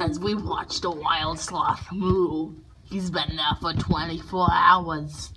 as we watched a wild sloth move. He's been there for 24 hours.